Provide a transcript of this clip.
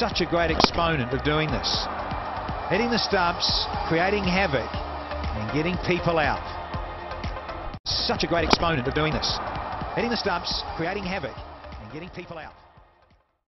such a great exponent of doing this. Hitting the stumps, creating havoc, and getting people out. Such a great exponent of doing this. Hitting the stumps, creating havoc, and getting people out.